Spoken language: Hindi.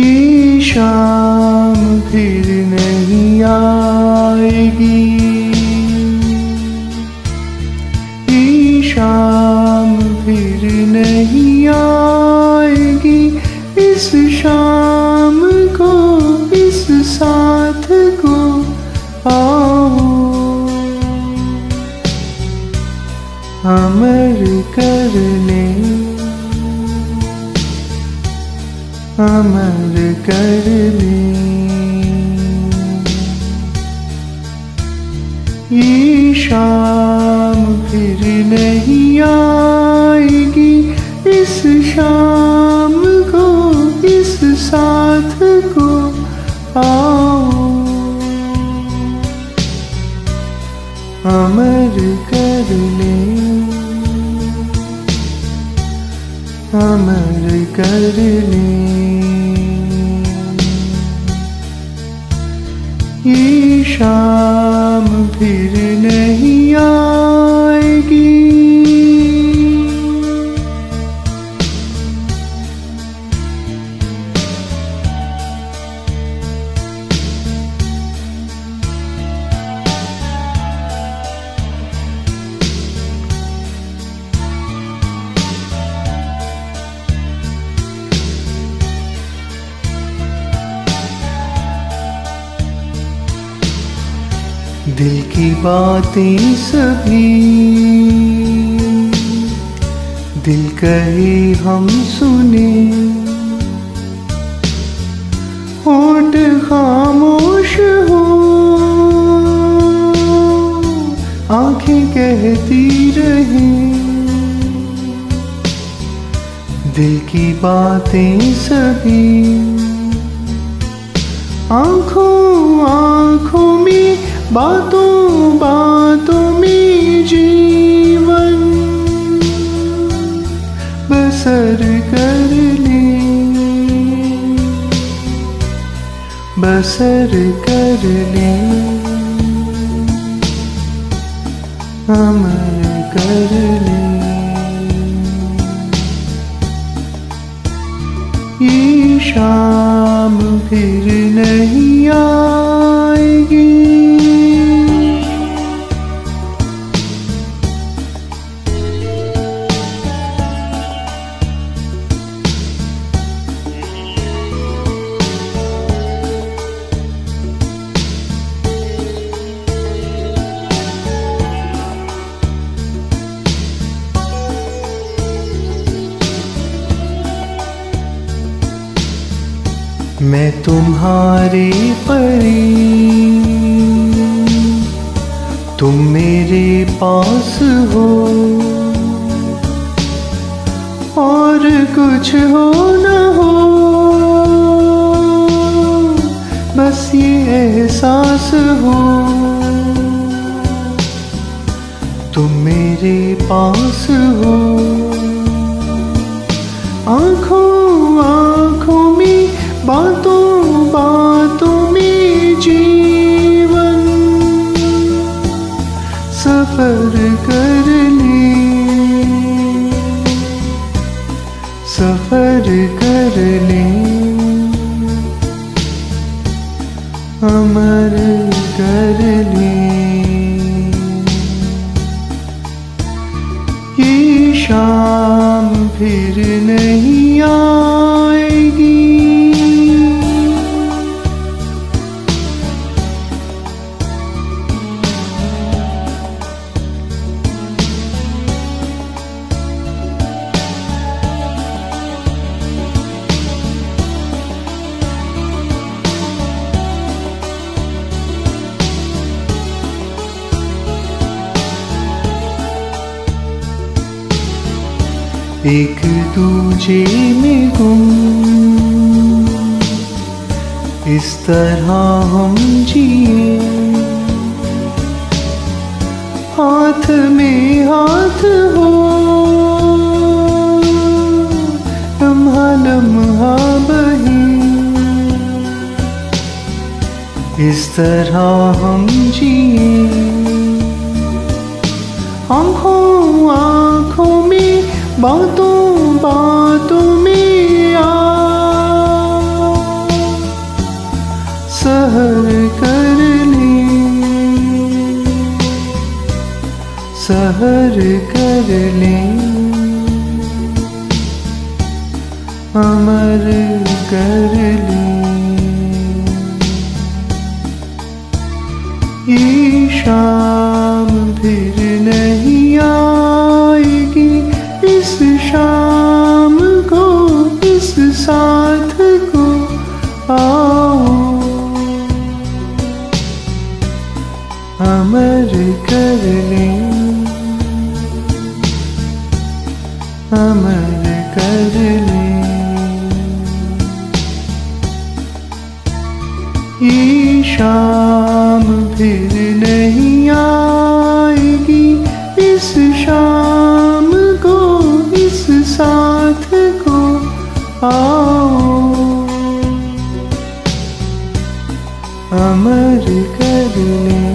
ये शाम फिर नहीं आएगी। ये शाम फिर नहीं आएगी। इस शाम को, इस साथ को आओ। अमर करने अमर करने ये शाम फिर नहीं आएगी। इस शाम को, इस साथ को आओ। अमर कर ले। अमर कर ले। शाम फिर नहीं दिल की बातें सभी। दिल कहे हम सुने। होठ खामोश हो। आँखें कहती रहे। दिल की बातें सभी। आँखों आँखों में, बातों बातों में जीवन। बसर कर ले। बसर कर ले। अमर कर ले। ये शाम फिर मैं तुम्हारे परी। तुम मेरे पास हो। और कुछ हो न हो। बस ये एहसास हो। तुम मेरे पास हो। आँखों में बातों बातों में जीवन। सफ़र कर ले। सफ़र कर ले। अमर एक दूजे में गुम। इस तरह हम जिए। हाथ में हाथ हो। लम्हा लम्हा बही। इस तरह हम जिए। आँखों बातों बातों में आओ कर ले। सहर कर ले। अमर कर ले। ये शाम फिर अमर कर ले। अमर कर ले। शाम फिर नहीं आएगी। इस शाम को, इस साथ को आओ। अमर कर ले।